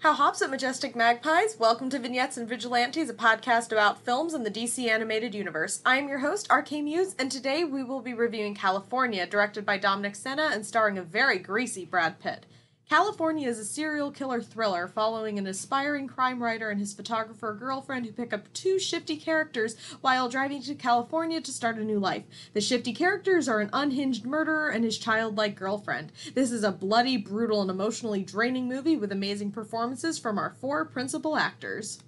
How hops at Majestic Magpies? Welcome to Vignettes and Vigilantes, a podcast about films in the DC animated universe. I am your host, RK Muse, and today we will be reviewing Kalifornia, directed by Dominic Sena and starring a very greasy Brad Pitt. Kalifornia is a serial killer thriller following an aspiring crime writer and his photographer girlfriend who pick up two shifty characters while driving to California to start a new life. The shifty characters are an unhinged murderer and his childlike girlfriend. This is a bloody, brutal, and emotionally draining movie with amazing performances from our four principal actors.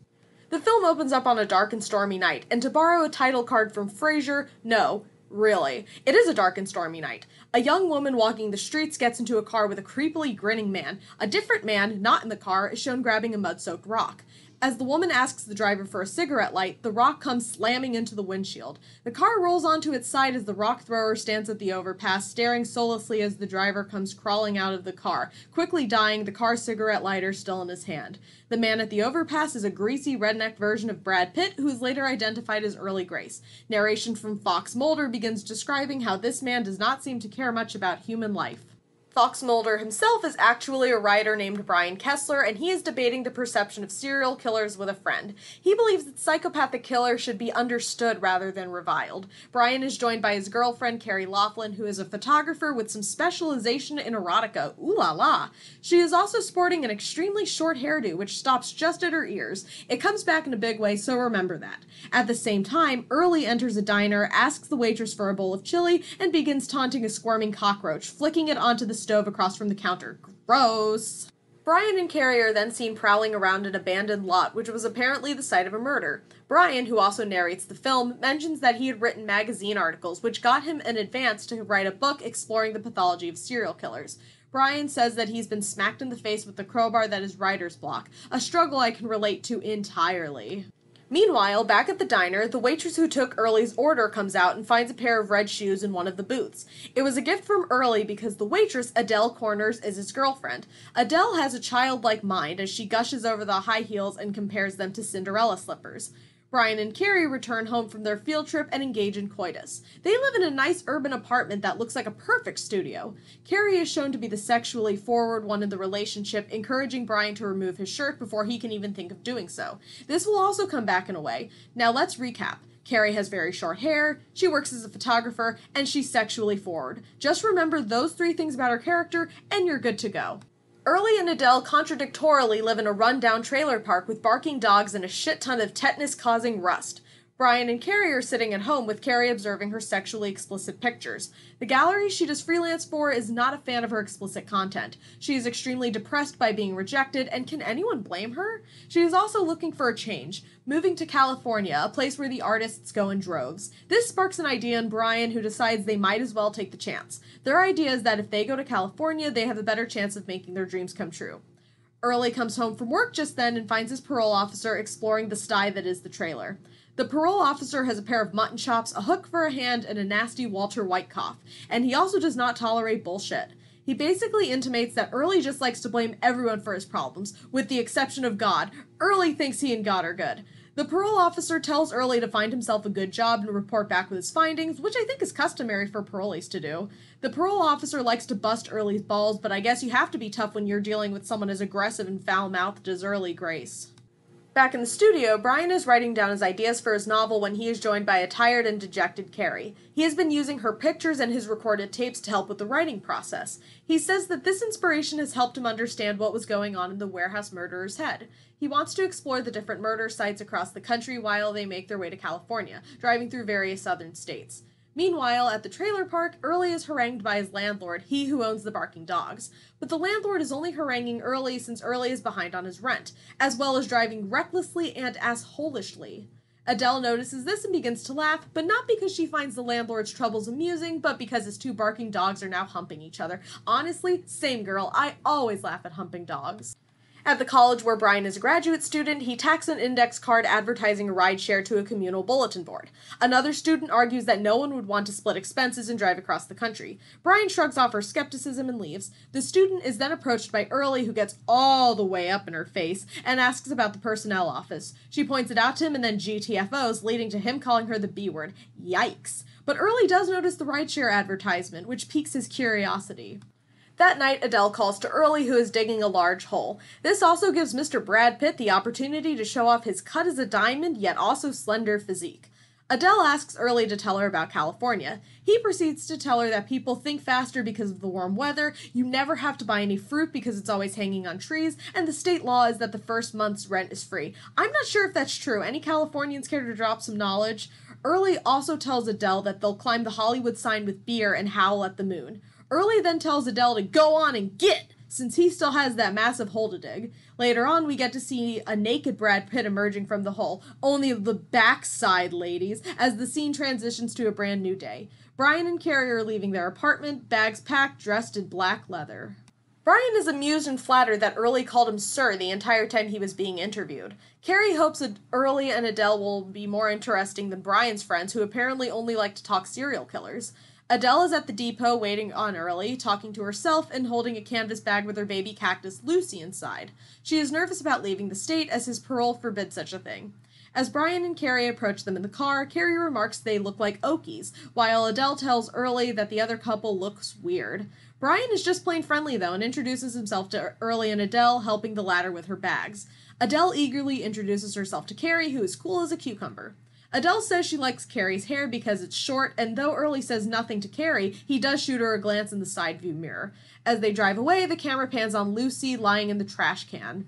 The film opens up on a dark and stormy night, and to borrow a title card from Frasier, no, Really. It is a dark and stormy night. A young woman walking the streets gets into a car with a creepily grinning man. A different man, not in the car, is shown grabbing a mud soaked rock. As the woman asks the driver for a cigarette light, the rock comes slamming into the windshield. The car rolls onto its side as the rock thrower stands at the overpass, staring soullessly as the driver comes crawling out of the car, quickly dying, the car's cigarette lighter still in his hand. The man at the overpass is a greasy redneck version of Brad Pitt, who is later identified as Early Grace. Narration from Fox Mulder begins describing how this man does not seem to care much about human life. Fox Mulder himself is actually a writer named Brian Kessler, and he is debating the perception of serial killers with a friend. He believes that psychopathic killers should be understood rather than reviled. Brian is joined by his girlfriend, Carrie Laughlin, who is a photographer with some specialization in erotica. Ooh la la! She is also sporting an extremely short hairdo, which stops just at her ears. It comes back in a big way, so remember that. At the same time, Early enters a diner, asks the waitress for a bowl of chili, and begins taunting a squirming cockroach, flicking it onto the stove across from the counter. Gross. Brian and Carrie are then seen prowling around an abandoned lot, which was apparently the site of a murder. Brian, who also narrates the film, mentions that he had written magazine articles, which got him an advance to write a book exploring the pathology of serial killers. Brian says that he's been smacked in the face with the crowbar that is writer's block, a struggle I can relate to entirely. Meanwhile, back at the diner, the waitress who took Early's order comes out and finds a pair of red shoes in one of the booths. It was a gift from Early because the waitress, Adele Corners, is his girlfriend. Adele has a childlike mind as she gushes over the high heels and compares them to Cinderella slippers. Brian and Carrie return home from their field trip and engage in coitus. They live in a nice urban apartment that looks like a perfect studio. Carrie is shown to be the sexually forward one in the relationship, encouraging Brian to remove his shirt before he can even think of doing so. This will also come back in a way. Now let's recap. Carrie has very short hair, she works as a photographer, and she's sexually forward. Just remember those three things about her character, and you're good to go. Early and Adele contradictorily live in a rundown trailer park with barking dogs and a shit ton of tetanus causing rust. Brian and Carrie are sitting at home with Carrie observing her sexually explicit pictures. The gallery she does freelance for is not a fan of her explicit content. She is extremely depressed by being rejected, and can anyone blame her? She is also looking for a change, moving to California, a place where the artists go in droves. This sparks an idea in Brian, who decides they might as well take the chance. Their idea is that if they go to California, they have a better chance of making their dreams come true. Early comes home from work just then and finds his parole officer exploring the sty that is the trailer. The parole officer has a pair of mutton chops, a hook for a hand, and a nasty Walter White cough, and he also does not tolerate bullshit. He basically intimates that Early just likes to blame everyone for his problems, with the exception of God. Early thinks he and God are good. The parole officer tells Early to find himself a good job and report back with his findings, which I think is customary for parolees to do. The parole officer likes to bust Early's balls, but I guess you have to be tough when you're dealing with someone as aggressive and foul mouthed as Early Grace. Back in the studio, Brian is writing down his ideas for his novel when he is joined by a tired and dejected Carrie. He has been using her pictures and his recorded tapes to help with the writing process. He says that this inspiration has helped him understand what was going on in the warehouse murderer's head. He wants to explore the different murder sites across the country while they make their way to California, driving through various southern states. Meanwhile, at the trailer park, Early is harangued by his landlord, he who owns the barking dogs. But the landlord is only haranguing Early since Early is behind on his rent, as well as driving recklessly and assholishly. Adele notices this and begins to laugh, but not because she finds the landlord's troubles amusing, but because his two barking dogs are now humping each other. Honestly, same girl, I always laugh at humping dogs. At the college where Brian is a graduate student, he tacks an index card advertising a rideshare to a communal bulletin board. Another student argues that no one would want to split expenses and drive across the country. Brian shrugs off her skepticism and leaves. The student is then approached by Early, who gets all the way up in her face and asks about the personnel office. She points it out to him and then GTFOs, leading to him calling her the B word. Yikes. But Early does notice the rideshare advertisement, which piques his curiosity. That night, Adele calls to Early, who is digging a large hole. This also gives Mr. Brad Pitt the opportunity to show off his cut as a diamond, yet also slender physique. Adele asks Early to tell her about California. He proceeds to tell her that people think faster because of the warm weather, you never have to buy any fruit because it's always hanging on trees, and the state law is that the first month's rent is free. I'm not sure if that's true. Any Californians care to drop some knowledge? Early also tells Adele that they'll climb the Hollywood sign with beer and howl at the moon. Early then tells Adele to go on and get, since he still has that massive hole to dig. Later on, we get to see a naked Brad Pitt emerging from the hole, only the backside, ladies, as the scene transitions to a brand new day. Brian and Carrie are leaving their apartment, bags packed, dressed in black leather. Brian is amused and flattered that Early called him Sir the entire time he was being interviewed. Carrie hopes that Early and Adele will be more interesting than Brian's friends, who apparently only like to talk serial killers. Adele is at the depot waiting on Early, talking to herself and holding a canvas bag with her baby cactus Lucy inside. She is nervous about leaving the state as his parole forbids such a thing. As Brian and Carrie approach them in the car, Carrie remarks they look like Okies, while Adele tells Early that the other couple looks weird. Brian is just plain friendly though and introduces himself to Early and Adele, helping the latter with her bags. Adele eagerly introduces herself to Carrie, who is cool as a cucumber. Adele says she likes Carrie's hair because it's short, and though Early says nothing to Carrie, he does shoot her a glance in the side view mirror. As they drive away, the camera pans on Lucy lying in the trash can.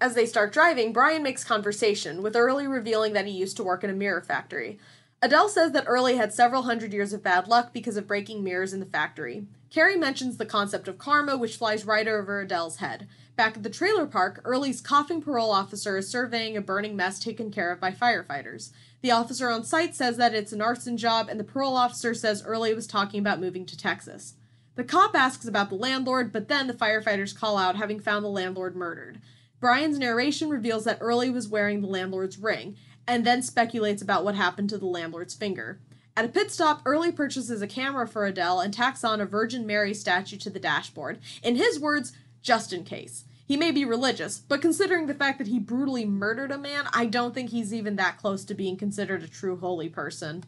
As they start driving, Brian makes conversation, with Early revealing that he used to work in a mirror factory. Adele says that Early had several hundred years of bad luck because of breaking mirrors in the factory. Carrie mentions the concept of karma, which flies right over Adele's head. Back at the trailer park, Early's coughing parole officer is surveying a burning mess taken care of by firefighters. The officer on site says that it's an arson job, and the parole officer says Early was talking about moving to Texas. The cop asks about the landlord, but then the firefighters call out having found the landlord murdered. Brian's narration reveals that Early was wearing the landlord's ring, and then speculates about what happened to the landlord's finger. At a pit stop, Early purchases a camera for Adele and tacks on a Virgin Mary statue to the dashboard. In his words, just in case. He may be religious, but considering the fact that he brutally murdered a man, I don't think he's even that close to being considered a true holy person.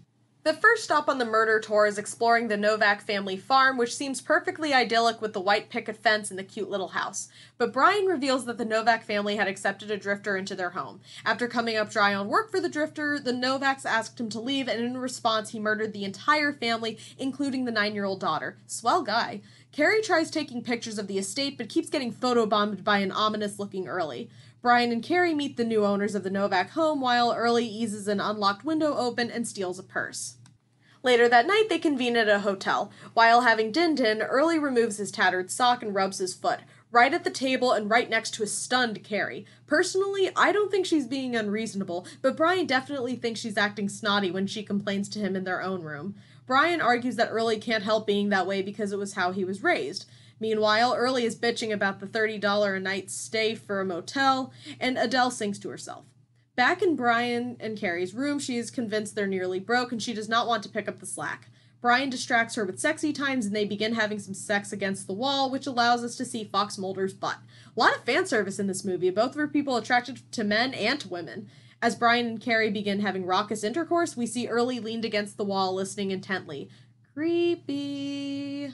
The first stop on the murder tour is exploring the Novak family farm, which seems perfectly idyllic with the white picket fence and the cute little house. But Brian reveals that the Novak family had accepted a drifter into their home. After coming up dry on work for the drifter, the Novaks asked him to leave, and in response, he murdered the entire family, including the nine year old daughter. Swell guy. Carrie tries taking pictures of the estate but keeps getting photobombed by an ominous looking Early. Brian and Carrie meet the new owners of the Novak home while Early eases an unlocked window open and steals a purse. Later that night, they convene at a hotel. While having din din, Early removes his tattered sock and rubs his foot, right at the table and right next to a stunned Carrie. Personally, I don't think she's being unreasonable, but Brian definitely thinks she's acting snotty when she complains to him in their own room. Brian argues that Early can't help being that way because it was how he was raised. Meanwhile, Early is bitching about the $30 a night stay for a motel, and Adele sings to herself. Back in Brian and Carrie's room, she is convinced they're nearly broke and she does not want to pick up the slack. Brian distracts her with sexy times and they begin having some sex against the wall, which allows us to see Fox Mulder's butt. A lot of fan service in this movie, both for people attracted to men and to women. As Brian and Carrie begin having raucous intercourse, we see Early leaned against the wall, listening intently. Creepy.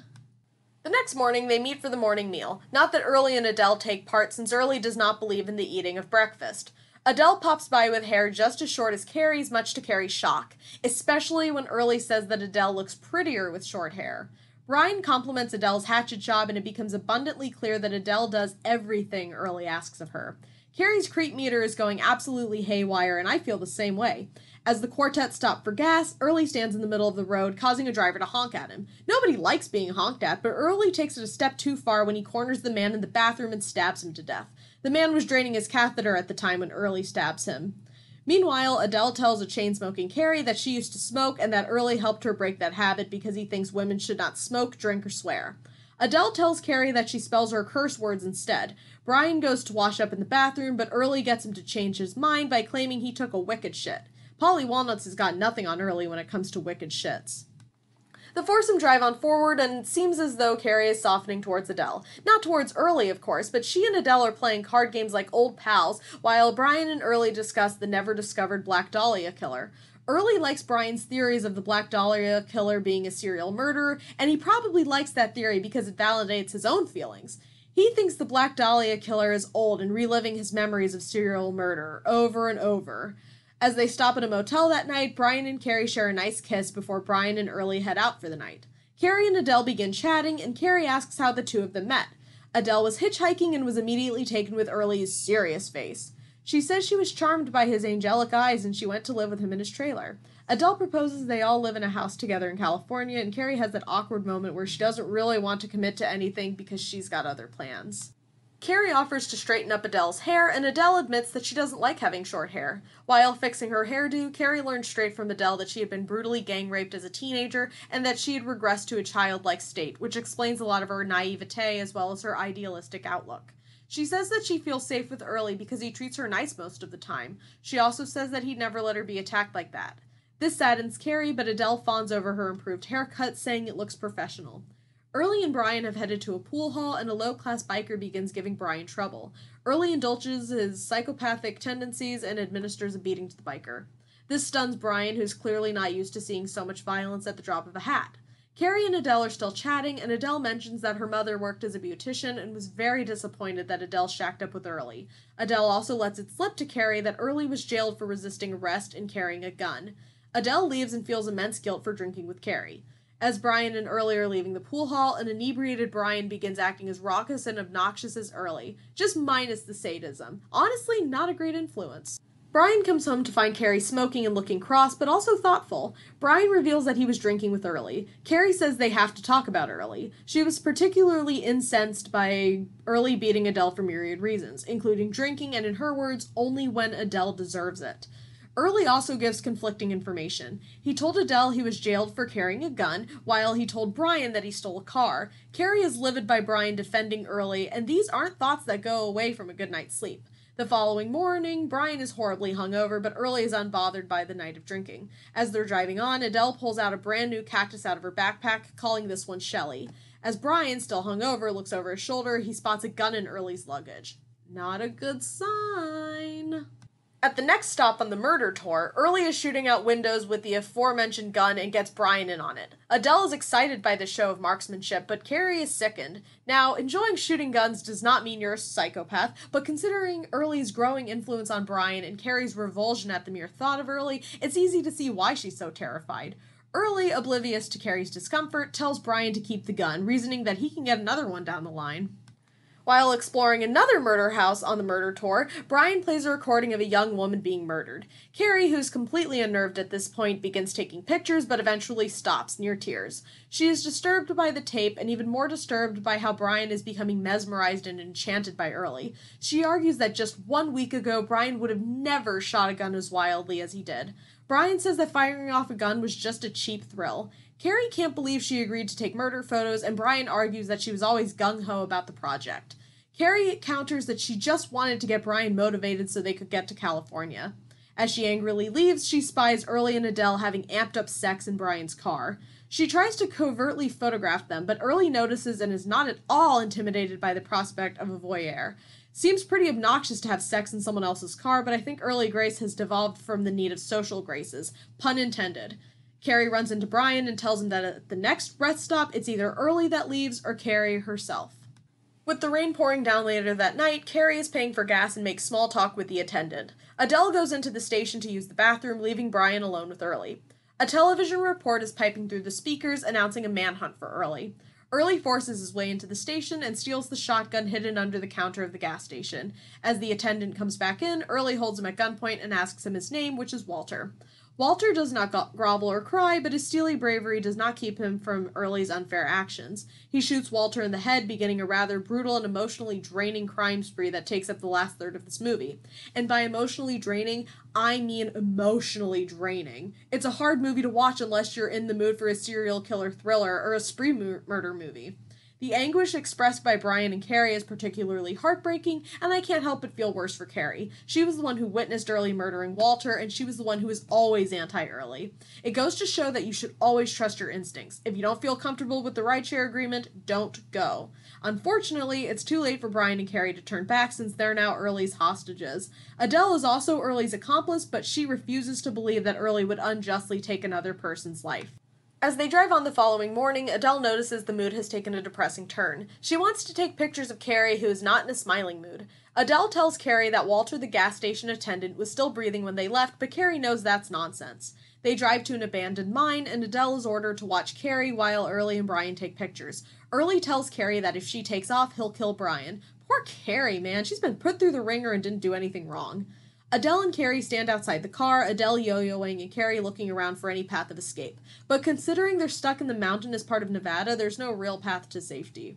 The next morning, they meet for the morning meal. Not that Early and Adele take part, since Early does not believe in the eating of breakfast. Adele pops by with hair just as short as Carrie's, much to Carrie's shock, especially when Early says that Adele looks prettier with short hair. Brian compliments Adele's hatchet job, and it becomes abundantly clear that Adele does everything Early asks of her. Carrie's creep meter is going absolutely haywire, and I feel the same way. As the quartet stop for gas, Early stands in the middle of the road, causing a driver to honk at him. Nobody likes being honked at, but Early takes it a step too far when he corners the man in the bathroom and stabs him to death. The man was draining his catheter at the time when Early stabs him. Meanwhile, Adele tells a chain smoking Carrie that she used to smoke and that Early helped her break that habit because he thinks women should not smoke, drink, or swear. Adele tells Carrie that she spells her curse words instead. Brian goes to wash up in the bathroom, but Early gets him to change his mind by claiming he took a wicked shit. Paulie Walnuts has got nothing on Early when it comes to wicked shits. The foursome drive on forward, and it seems as though Carrie is softening towards Adele. Not towards Early, of course, but she and Adele are playing card games like old pals, while Brian and Early discuss the never discovered Black Dahlia killer. Early likes Brian's theories of the Black Dahlia killer being a serial murderer, and he probably likes that theory because it validates his own feelings. He thinks the Black Dahlia killer is old and reliving his memories of serial murder over and over. As they stop at a motel that night, Brian and Carrie share a nice kiss before Brian and Early head out for the night. Carrie and Adele begin chatting, and Carrie asks how the two of them met. Adele was hitchhiking and was immediately taken with Early's serious face. She says she was charmed by his angelic eyes and she went to live with him in his trailer. Adele proposes they all live in a house together in California, and Carrie has that awkward moment where she doesn't really want to commit to anything because she's got other plans. Carrie offers to straighten up Adele's hair, and Adele admits that she doesn't like having short hair. While fixing her hairdo, Carrie learns straight from Adele that she had been brutally gang raped as a teenager and that she had regressed to a childlike state, which explains a lot of her naivete as well as her idealistic outlook. She says that she feels safe with Early because he treats her nice most of the time. She also says that he'd never let her be attacked like that. This saddens Carrie, but Adele fawns over her improved haircut, saying it looks professional. Early and Brian have headed to a pool hall, and a low class biker begins giving Brian trouble. Early indulges his psychopathic tendencies and administers a beating to the biker. This stuns Brian, who's clearly not used to seeing so much violence at the drop of a hat. Carrie and Adele are still chatting, and Adele mentions that her mother worked as a beautician and was very disappointed that Adele shacked up with Early. Adele also lets it slip to Carrie that Early was jailed for resisting arrest and carrying a gun. Adele leaves and feels immense guilt for drinking with Carrie. As Brian and Early are leaving the pool hall, an inebriated Brian begins acting as raucous and obnoxious as Early, just minus the sadism. Honestly, not a great influence. Brian comes home to find Carrie smoking and looking cross, but also thoughtful. Brian reveals that he was drinking with Early. Carrie says they have to talk about Early. She was particularly incensed by Early beating Adele for myriad reasons, including drinking and, in her words, only when Adele deserves it. Early also gives conflicting information. He told Adele he was jailed for carrying a gun, while he told Brian that he stole a car. Carrie is livid by Brian defending Early, and these aren't thoughts that go away from a good night's sleep. The following morning, Brian is horribly hungover, but Early is unbothered by the night of drinking. As they're driving on, Adele pulls out a brand new cactus out of her backpack, calling this one Shelly. As Brian, still hungover, looks over his shoulder, he spots a gun in Early's luggage. Not a good sign. At the next stop on the murder tour, Early is shooting out windows with the aforementioned gun and gets Brian in on it. Adele is excited by the show of marksmanship, but Carrie is sickened. Now, enjoying shooting guns does not mean you're a psychopath, but considering Early's growing influence on Brian and Carrie's revulsion at the mere thought of Early, it's easy to see why she's so terrified. Early, oblivious to Carrie's discomfort, tells Brian to keep the gun, reasoning that he can get another one down the line. While exploring another murder house on the murder tour, Brian plays a recording of a young woman being murdered. Carrie, who's completely unnerved at this point, begins taking pictures but eventually stops near tears. She is disturbed by the tape and even more disturbed by how Brian is becoming mesmerized and enchanted by Early. She argues that just one week ago, Brian would have never shot a gun as wildly as he did. Brian says that firing off a gun was just a cheap thrill. Carrie can't believe she agreed to take murder photos, and Brian argues that she was always gung ho about the project. Carrie counters that she just wanted to get Brian motivated so they could get to California. As she angrily leaves, she spies Early and Adele having amped up sex in Brian's car. She tries to covertly photograph them, but Early notices and is not at all intimidated by the prospect of a voyeur. Seems pretty obnoxious to have sex in someone else's car, but I think Early Grace has devolved from the need of social graces. Pun intended. Carrie runs into Brian and tells him that at the next rest stop, it's either Early that leaves or Carrie herself. With the rain pouring down later that night, Carrie is paying for gas and makes small talk with the attendant. Adele goes into the station to use the bathroom, leaving Brian alone with Early. A television report is piping through the speakers announcing a manhunt for Early. Early forces his way into the station and steals the shotgun hidden under the counter of the gas station. As the attendant comes back in, Early holds him at gunpoint and asks him his name, which is Walter. Walter does not grovel or cry, but his steely bravery does not keep him from Early's unfair actions. He shoots Walter in the head, beginning a rather brutal and emotionally draining crime spree that takes up the last third of this movie. And by emotionally draining, I mean emotionally draining. It's a hard movie to watch unless you're in the mood for a serial killer thriller or a spree murder movie. The anguish expressed by Brian and Carrie is particularly heartbreaking, and I can't help but feel worse for Carrie. She was the one who witnessed Early murdering Walter, and she was the one who was always anti Early. It goes to show that you should always trust your instincts. If you don't feel comfortable with the rideshare agreement, don't go. Unfortunately, it's too late for Brian and Carrie to turn back since they're now Early's hostages. Adele is also Early's accomplice, but she refuses to believe that Early would unjustly take another person's life. As they drive on the following morning, Adele notices the mood has taken a depressing turn. She wants to take pictures of Carrie, who is not in a smiling mood. Adele tells Carrie that Walter, the gas station attendant, was still breathing when they left, but Carrie knows that's nonsense. They drive to an abandoned mine, and Adele is ordered to watch Carrie while Early and Brian take pictures. Early tells Carrie that if she takes off, he'll kill Brian. Poor Carrie, man. She's been put through the ringer and didn't do anything wrong. Adele and Carrie stand outside the car, Adele yo yoing and Carrie looking around for any path of escape. But considering they're stuck in the mountain as part of Nevada, there's no real path to safety.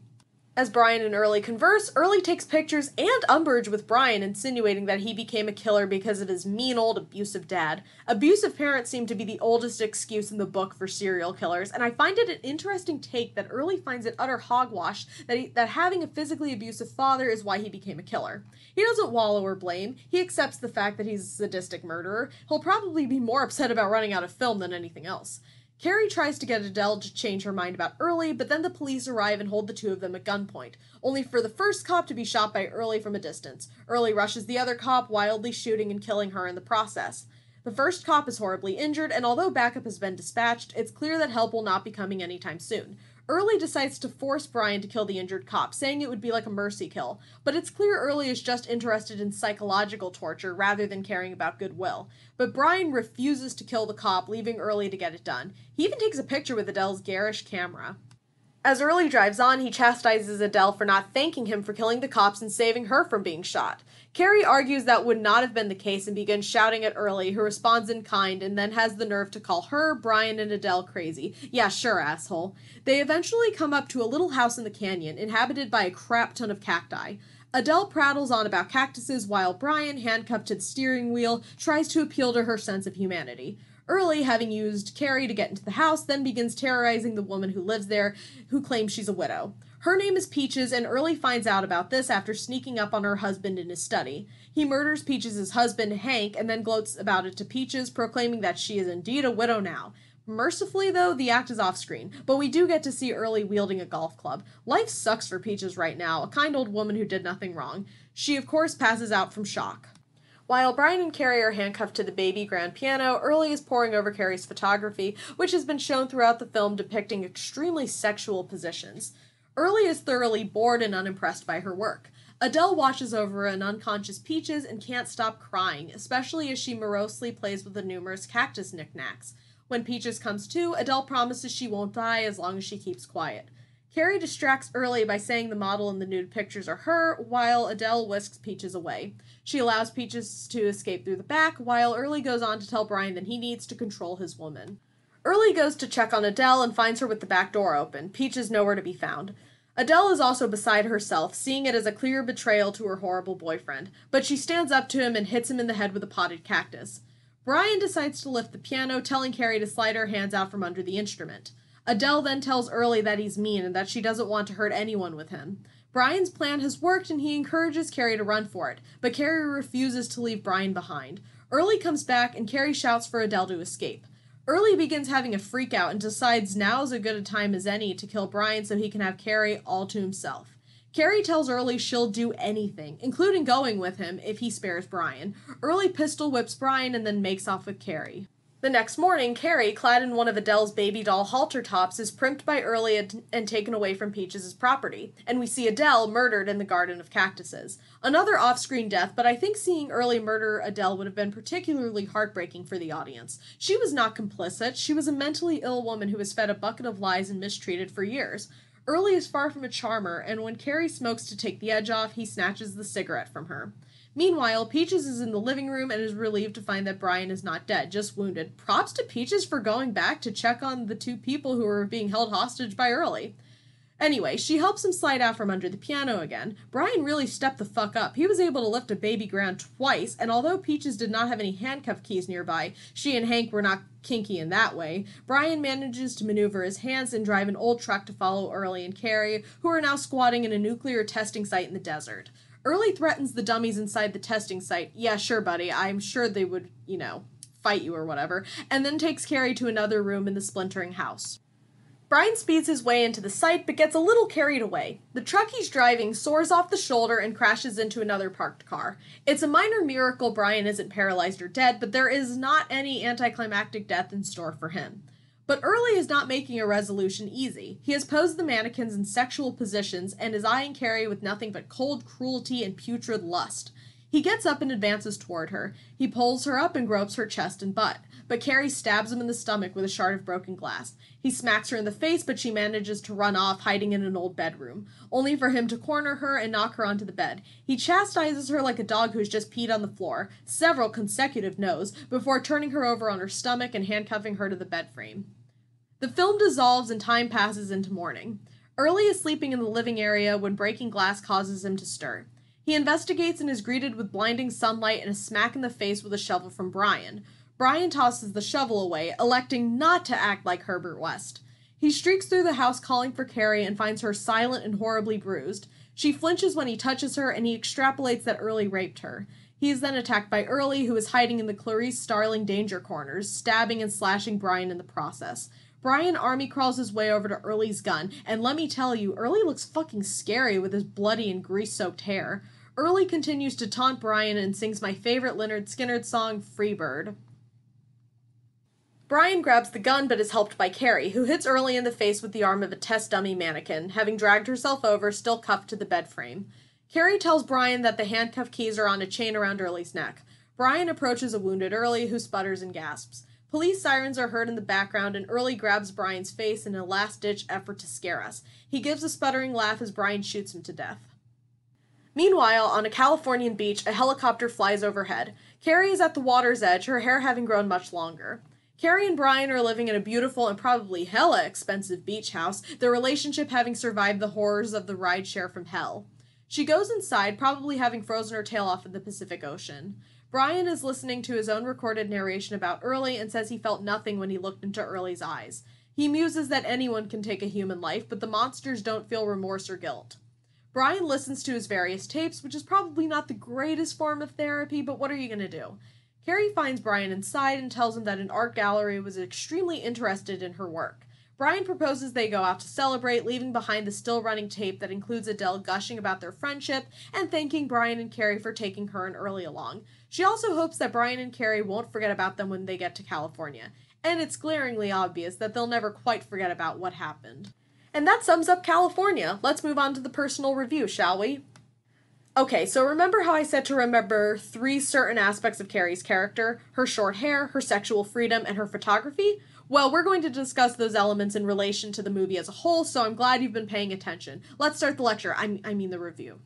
As Brian and Early converse, Early takes pictures and umbrage with Brian, insinuating that he became a killer because of his mean old abusive dad. Abusive parents seem to be the oldest excuse in the book for serial killers, and I find it an interesting take that Early finds it utter hogwash that, he, that having a physically abusive father is why he became a killer. He doesn't wallow or blame, he accepts the fact that he's a sadistic murderer. He'll probably be more upset about running out of film than anything else. Carrie tries to get Adele to change her mind about Early, but then the police arrive and hold the two of them at gunpoint, only for the first cop to be shot by Early from a distance. Early rushes the other cop, wildly shooting and killing her in the process. The first cop is horribly injured, and although backup has been dispatched, it's clear that help will not be coming anytime soon. Early decides to force Brian to kill the injured cop, saying it would be like a mercy kill, but it's clear Early is just interested in psychological torture rather than caring about goodwill. But Brian refuses to kill the cop, leaving Early to get it done. He even takes a picture with Adele's garish camera. As Early drives on, he chastises Adele for not thanking him for killing the cops and saving her from being shot. Carrie argues that would not have been the case and begins shouting at Early, who responds in kind and then has the nerve to call her, Brian, and Adele crazy. Yeah, sure, asshole. They eventually come up to a little house in the canyon, inhabited by a crap ton of cacti. Adele prattles on about cactuses while Brian, handcuffed to the steering wheel, tries to appeal to her sense of humanity. Early, having used Carrie to get into the house, then begins terrorizing the woman who lives there, who claims she's a widow. Her name is Peaches, and Early finds out about this after sneaking up on her husband in his study. He murders Peaches' husband, Hank, and then gloats about it to Peaches, proclaiming that she is indeed a widow now. Mercifully, though, the act is off screen, but we do get to see Early wielding a golf club. Life sucks for Peaches right now, a kind old woman who did nothing wrong. She, of course, passes out from shock. While Brian and Carrie are handcuffed to the baby grand piano, Early is poring over Carrie's photography, which has been shown throughout the film depicting extremely sexual positions. Early is thoroughly bored and unimpressed by her work. Adele watches over an unconscious Peaches and can't stop crying, especially as she morosely plays with the numerous cactus knickknacks. When Peaches comes to, Adele promises she won't die as long as she keeps quiet. Carrie distracts Early by saying the model in the nude pictures are her, while Adele whisks Peaches away. She allows Peaches to escape through the back, while Early goes on to tell Brian that he needs to control his woman. Early goes to check on Adele and finds her with the back door open. Peaches nowhere to be found. Adele is also beside herself, seeing it as a clear betrayal to her horrible boyfriend, but she stands up to him and hits him in the head with a potted cactus. Brian decides to lift the piano, telling Carrie to slide her hands out from under the instrument. Adele then tells Early that he's mean and that she doesn't want to hurt anyone with him. Brian's plan has worked and he encourages Carrie to run for it, but Carrie refuses to leave Brian behind. Early comes back and Carrie shouts for Adele to escape. Early begins having a freak out and decides now is as good a time as any to kill Brian so he can have Carrie all to himself. Carrie tells Early she'll do anything, including going with him if he spares Brian. Early pistol whips Brian and then makes off with Carrie. The next morning, Carrie, clad in one of Adele's baby doll halter tops, is primped by Early and, taken away from Peaches' property, and we see Adele murdered in the Garden of Cactuses. Another off screen death, but I think seeing Early murder Adele would have been particularly heartbreaking for the audience. She was not complicit, she was a mentally ill woman who was fed a bucket of lies and mistreated for years. Early is far from a charmer, and when Carrie smokes to take the edge off, he snatches the cigarette from her. Meanwhile, Peaches is in the living room and is relieved to find that Brian is not dead, just wounded. Props to Peaches for going back to check on the two people who were being held hostage by Early. Anyway, she helps him slide out from under the piano again. Brian really stepped the fuck up. He was able to lift a baby grand twice, and although Peaches did not have any handcuff keys nearby, she and Hank were not kinky in that way. Brian manages to maneuver his hands and drive an old truck to follow Early and Carrie, who are now squatting in a nuclear testing site in the desert. Early threatens the dummies inside the testing site. Yeah, sure, buddy. I'm sure they would, you know, fight you or whatever. And then takes Carrie to another room in the splintering house. Brian speeds his way into the site but gets a little carried away. The truck he's driving soars off the shoulder and crashes into another parked car. It's a minor miracle Brian isn't paralyzed or dead, but there is not any anticlimactic death in store for him. But Early is not making a resolution easy. He has posed the mannequins in sexual positions and is eyeing Carrie with nothing but cold cruelty and putrid lust. He gets up and advances toward her. He pulls her up and gropes her chest and butt. But Carrie stabs him in the stomach with a shard of broken glass. He smacks her in the face, but she manages to run off, hiding in an old bedroom, only for him to corner her and knock her onto the bed. He chastises her like a dog who has just peed on the floor, several consecutive no's, before turning her over on her stomach and handcuffing her to the bed frame. The film dissolves and time passes into morning. Early is sleeping in the living area when breaking glass causes him to stir. He investigates and is greeted with blinding sunlight and a smack in the face with a shovel from Brian. Brian tosses the shovel away, electing not to act like Herbert West. He streaks through the house calling for Carrie and finds her silent and horribly bruised. She flinches when he touches her and he extrapolates that Early raped her. He is then attacked by Early, who is hiding in the Clarice Starling danger corners, stabbing and slashing Brian in the process. Brian army crawls his way over to Early's gun, and let me tell you, Early looks fucking scary with his bloody and grease soaked hair. Early continues to taunt Brian and sings my favorite Lynyrd Skynyrd song, Freebird. Brian grabs the gun but is helped by Carrie, who hits Early in the face with the arm of a test dummy mannequin, having dragged herself over, still cuffed to the bed frame. Carrie tells Brian that the handcuff keys are on a chain around Early's neck. Brian approaches a wounded Early, who sputters and gasps. Police sirens are heard in the background, and Early grabs Brian's face in a last ditch effort to scare us. He gives a sputtering laugh as Brian shoots him to death. Meanwhile, on a Californian beach, a helicopter flies overhead. Carrie is at the water's edge, her hair having grown much longer. Carrie and Brian are living in a beautiful and probably hella expensive beach house, their relationship having survived the horrors of the rideshare from hell. She goes inside, probably having frozen her tail off in the Pacific Ocean. Brian is listening to his own recorded narration about Early and says he felt nothing when he looked into Early's eyes. He muses that anyone can take a human life, but the monsters don't feel remorse or guilt. Brian listens to his various tapes, which is probably not the greatest form of therapy, but what are you going to do? Carrie finds Brian inside and tells him that an art gallery was extremely interested in her work. Brian proposes they go out to celebrate, leaving behind the still running tape that includes Adele gushing about their friendship and thanking Brian and Carrie for taking her and Early along. She also hopes that Brian and Carrie won't forget about them when they get to California. And it's glaringly obvious that they'll never quite forget about what happened. And that sums up Kalifornia. Let's move on to the personal review, shall we? Okay, so remember how I said to remember three certain aspects of Carrie's character her short hair, her sexual freedom, and her photography? Well, we're going to discuss those elements in relation to the movie as a whole, so I'm glad you've been paying attention. Let's start the lecture, I, I mean the review.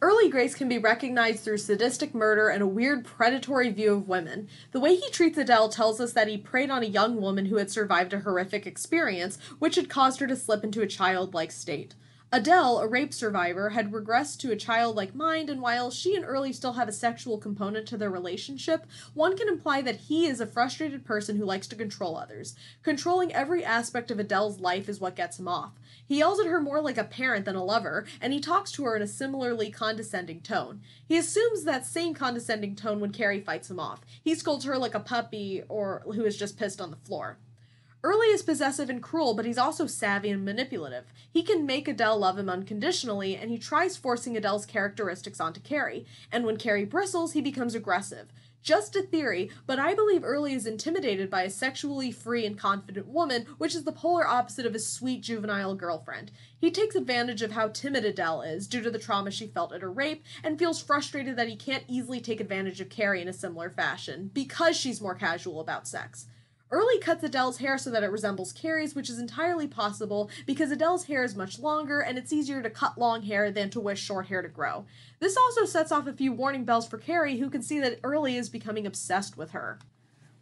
Early Grace can be recognized through sadistic murder and a weird predatory view of women. The way he treats Adele tells us that he preyed on a young woman who had survived a horrific experience, which had caused her to slip into a childlike state. Adele, a rape survivor, had regressed to a childlike mind, and while she and Early still have a sexual component to their relationship, one can imply that he is a frustrated person who likes to control others. Controlling every aspect of Adele's life is what gets him off. He yells at her more like a parent than a lover, and he talks to her in a similarly condescending tone. He assumes that same condescending tone when Carrie fights him off. He scolds her like a puppy or who is just pissed on the floor. Early is possessive and cruel, but he's also savvy and manipulative. He can make Adele love him unconditionally, and he tries forcing Adele's characteristics onto Carrie. And when Carrie bristles, he becomes aggressive. Just a theory, but I believe Early is intimidated by a sexually free and confident woman, which is the polar opposite of his sweet juvenile girlfriend. He takes advantage of how timid Adele is due to the trauma she felt at her rape and feels frustrated that he can't easily take advantage of Carrie in a similar fashion because she's more casual about sex. Early cuts Adele's hair so that it resembles Carrie's, which is entirely possible because Adele's hair is much longer and it's easier to cut long hair than to wish short hair to grow. This also sets off a few warning bells for Carrie, who can see that Early is becoming obsessed with her.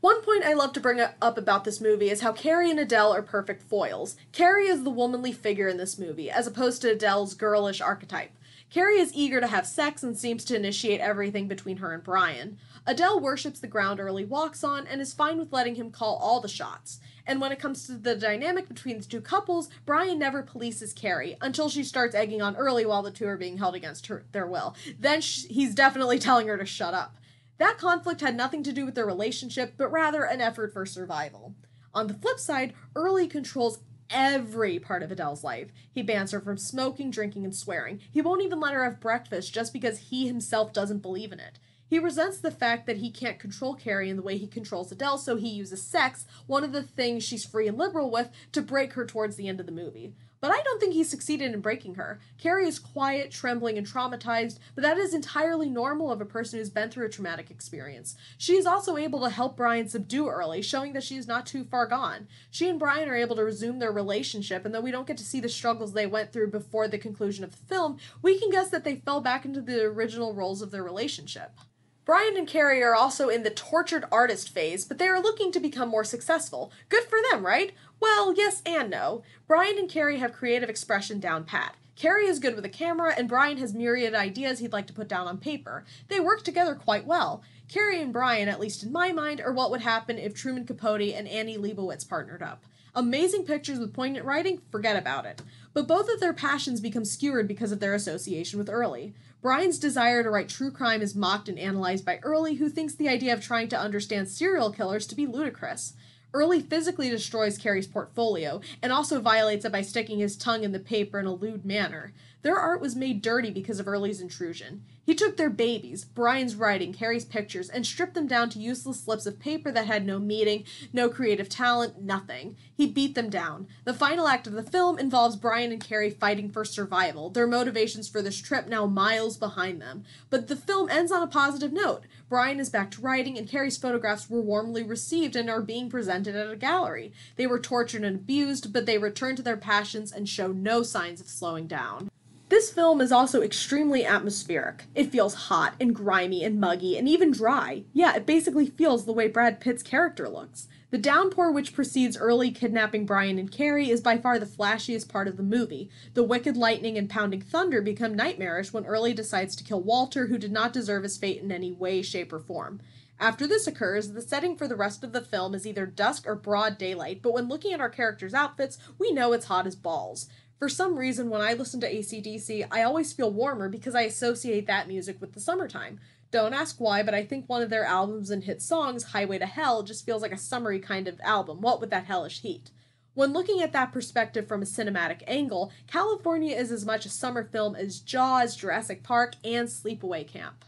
One point I love to bring up about this movie is how Carrie and Adele are perfect foils. Carrie is the womanly figure in this movie, as opposed to Adele's girlish archetype. Carrie is eager to have sex and seems to initiate everything between her and Brian. Adele worships the ground Early walks on and is fine with letting him call all the shots. And when it comes to the dynamic between the two couples, Brian never polices Carrie until she starts egging on Early while the two are being held against her, their will. Then sh- he's definitely telling her to shut up. That conflict had nothing to do with their relationship, but rather an effort for survival. On the flip side, Early controls every part of Adele's life. He bans her from smoking, drinking, and swearing. He won't even let her have breakfast just because he himself doesn't believe in it. He resents the fact that he can't control Carrie in the way he controls Adele, so he uses sex, one of the things she's free and liberal with, to break her towards the end of the movie. But I don't think he succeeded in breaking her. Carrie is quiet, trembling, and traumatized, but that is entirely normal of a person who's been through a traumatic experience. She is also able to help Brian subdue early, showing that she is not too far gone. She and Brian are able to resume their relationship, and though we don't get to see the struggles they went through before the conclusion of the film, we can guess that they fell back into the original roles of their relationship. Brian and Carrie are also in the tortured artist phase, but they are looking to become more successful. Good for them, right? Well, yes and no. Brian and Carrie have creative expression down pat. Carrie is good with a camera, and Brian has myriad ideas he'd like to put down on paper. They work together quite well. Carrie and Brian, at least in my mind, are what would happen if Truman Capote and Annie Leibovitz partnered up. Amazing pictures with poignant writing? Forget about it. But both of their passions become skewered because of their association with Early. Brian's desire to write true crime is mocked and analyzed by Early, who thinks the idea of trying to understand serial killers to be ludicrous. Early physically destroys Carrie's portfolio and also violates it by sticking his tongue in the paper in a lewd manner. Their art was made dirty because of Early's intrusion. He took their babies, Brian's writing, Carrie's pictures, and stripped them down to useless slips of paper that had no meaning, no creative talent, nothing. He beat them down. The final act of the film involves Brian and Carrie fighting for survival, their motivations for this trip now miles behind them. But the film ends on a positive note. Brian is back to writing, and Carrie's photographs were warmly received and are being presented at a gallery. They were tortured and abused, but they return to their passions and show no signs of slowing down. This film is also extremely atmospheric. It feels hot and grimy and muggy and even dry. Yeah, it basically feels the way Brad Pitt's character looks. The downpour which precedes early kidnapping Brian and Carrie is by far the flashiest part of the movie. The wicked lightning and pounding thunder become nightmarish when Early decides to kill Walter, who did not deserve his fate in any way, shape, or form. After this occurs, the setting for the rest of the film is either dusk or broad daylight, but when looking at our characters' outfits, we know it's hot as balls. For some reason, when I listen to ACDC, I always feel warmer because I associate that music with the summertime. Don't ask why, but I think one of their albums and hit songs, Highway to Hell, just feels like a summery kind of album, what with that hellish heat. When looking at that perspective from a cinematic angle, Kalifornia is as much a summer film as Jaws, Jurassic Park, and Sleepaway Camp.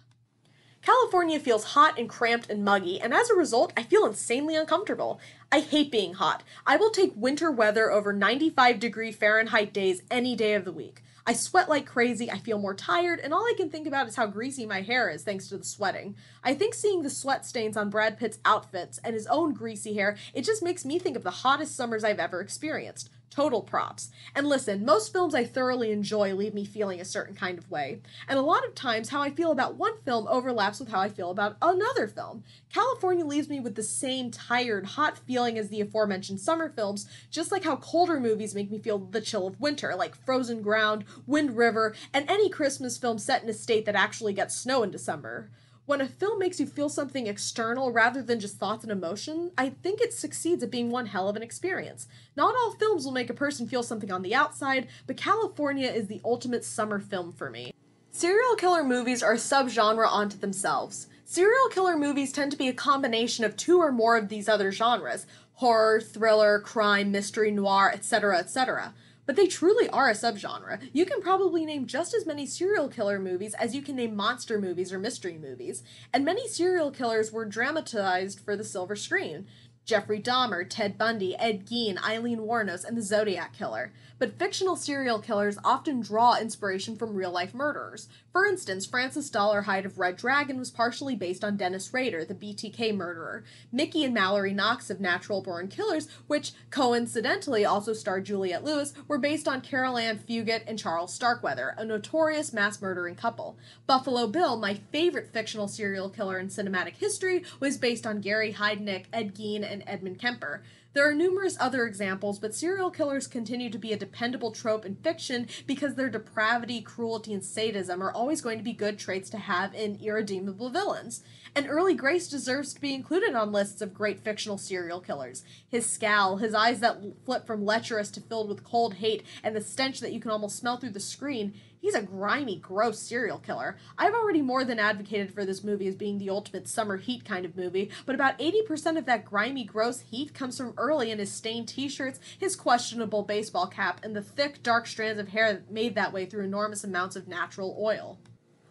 Kalifornia feels hot and cramped and muggy, and as a result, I feel insanely uncomfortable. I hate being hot. I will take winter weather over 95 degree Fahrenheit days any day of the week. I sweat like crazy, I feel more tired, and all I can think about is how greasy my hair is thanks to the sweating. I think seeing the sweat stains on Brad Pitt's outfits and his own greasy hair, it just makes me think of the hottest summers I've ever experienced. Total props. And listen, most films I thoroughly enjoy leave me feeling a certain kind of way. And a lot of times, how I feel about one film overlaps with how I feel about another film. Kalifornia leaves me with the same tired, hot feeling as the aforementioned summer films, just like how colder movies make me feel the chill of winter, like Frozen Ground, Wind River, and any Christmas film set in a state that actually gets snow in December when a film makes you feel something external rather than just thoughts and emotion, I think it succeeds at being one hell of an experience. Not all films will make a person feel something on the outside, but Kalifornia is the ultimate summer film for me. Serial killer movies are a subgenre unto themselves. Serial killer movies tend to be a combination of two or more of these other genres horror, thriller, crime, mystery, noir, etc., etc but they truly are a subgenre. You can probably name just as many serial killer movies as you can name monster movies or mystery movies, and many serial killers were dramatized for the silver screen. Jeffrey Dahmer, Ted Bundy, Ed Gein, Aileen Wuornos, and the Zodiac Killer. But fictional serial killers often draw inspiration from real life murderers. For instance, Francis Dolarhyde of Red Dragon was partially based on Dennis Rader, the BTK murderer. Mickey and Mallory Knox of Natural Born Killers, which coincidentally also starred Juliette Lewis, were based on Caril Ann Fugate and Charles Starkweather, a notorious mass murdering couple. Buffalo Bill, my favorite fictional serial killer in cinematic history, was based on Gary Heidnik, Ed Gein, and Edmund Kemper. There are numerous other examples, but serial killers continue to be a dependable trope in fiction because their depravity, cruelty, and sadism are always going to be good traits to have in irredeemable villains. And Early Grace deserves to be included on lists of great fictional serial killers. His scowl, his eyes that flip from lecherous to filled with cold hate, and the stench that you can almost smell through the screen, He's a grimy, gross serial killer. I've already more than advocated for this movie as being the ultimate summer heat kind of movie, but about 80% of that grimy, gross heat comes from early in his stained t shirts, his questionable baseball cap, and the thick, dark strands of hair made that way through enormous amounts of natural oil.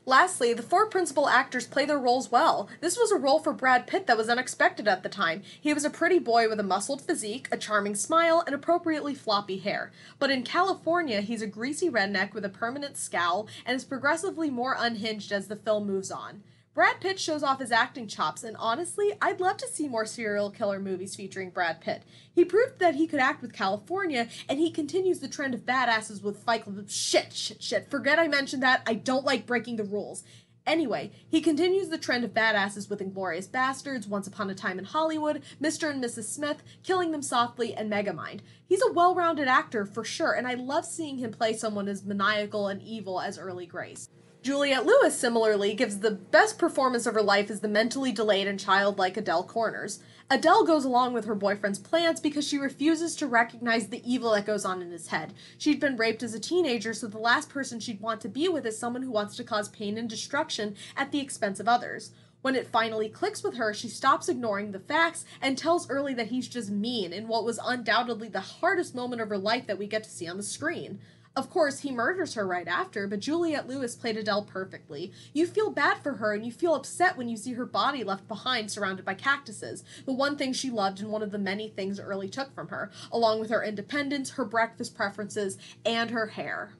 Lastly, the four principal actors play their roles well. This was a role for Brad Pitt that was unexpected at the time. He was a pretty boy with a muscled physique, a charming smile, and appropriately floppy hair. But in Kalifornia, he's a greasy redneck with a permanent scowl and is progressively more unhinged as the film moves on. Brad Pitt shows off his acting chops, and honestly, I'd love to see more serial killer movies featuring Brad Pitt. He proved that he could act with Kalifornia, and he continues the trend of badasses with Fight Club. Shit, shit, shit. Forget I mentioned that. I don't like breaking the rules. Anyway, he continues the trend of badasses with Inglourious Basterds, Once Upon a Time in Hollywood, Mr. and Mrs. Smith, Killing Them Softly, and Megamind. He's a well rounded actor for sure, and I love seeing him play someone as maniacal and evil as Early Grace. Juliette Lewis, similarly, gives the best performance of her life as the mentally delayed and childlike Adele Corners. Adele goes along with her boyfriend's plans because she refuses to recognize the evil that goes on in his head. She'd been raped as a teenager, so the last person she'd want to be with is someone who wants to cause pain and destruction at the expense of others. When it finally clicks with her, she stops ignoring the facts and tells Early that he's just mean in what was undoubtedly the hardest moment of her life that we get to see on the screen. Of course, he murders her right after, but Juliette Lewis played Adele perfectly. You feel bad for her and you feel upset when you see her body left behind surrounded by cactuses, the one thing she loved and one of the many things Early took from her, along with her independence, her breakfast preferences, and her hair.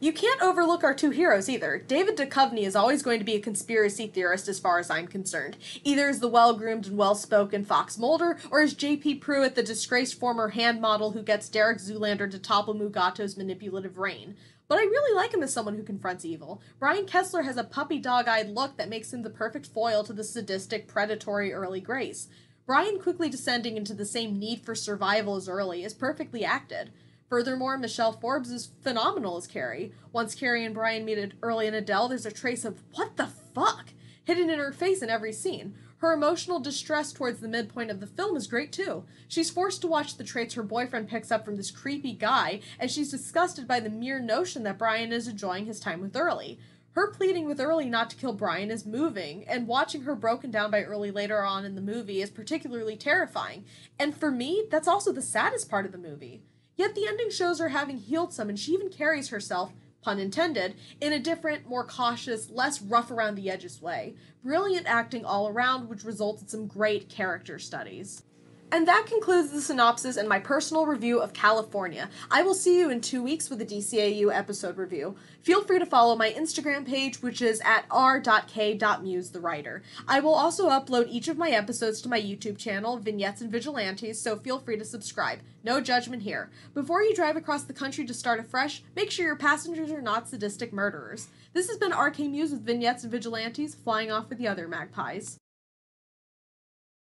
You can't overlook our two heroes either. David Duchovny is always going to be a conspiracy theorist as far as I'm concerned. Either as the well groomed and well spoken Fox Mulder, or as J.P. Prewitt, the disgraced former hand model who gets Derek Zoolander to topple Mugatu's manipulative reign. But I really like him as someone who confronts evil. Brian Kessler has a puppy dog eyed look that makes him the perfect foil to the sadistic, predatory Early Grayce. Brian quickly descending into the same need for survival as early is perfectly acted. Furthermore, Michelle Forbes is phenomenal as Carrie. Once Carrie and Brian meet early in Adele, there's a trace of what the fuck hidden in her face in every scene. Her emotional distress towards the midpoint of the film is great too. She's forced to watch the traits her boyfriend picks up from this creepy guy, and she's disgusted by the mere notion that Brian is enjoying his time with Early. Her pleading with Early not to kill Brian is moving, and watching her broken down by Early later on in the movie is particularly terrifying. And for me, that's also the saddest part of the movie. Yet the ending shows her having healed some, and she even carries herself, pun intended, in a different, more cautious, less rough around the edges way. Brilliant acting all around, which results in some great character studies. And that concludes the synopsis and my personal review of Kalifornia. I will see you in two weeks with a DCAU episode review. Feel free to follow my Instagram page, which is at r.k.muse the writer. I will also upload each of my episodes to my YouTube channel, Vignettes and Vigilantes, so feel free to subscribe. No judgment here. Before you drive across the country to start afresh, make sure your passengers are not sadistic murderers. This has been RK Muse with Vignettes and Vigilantes, flying off with the other magpies.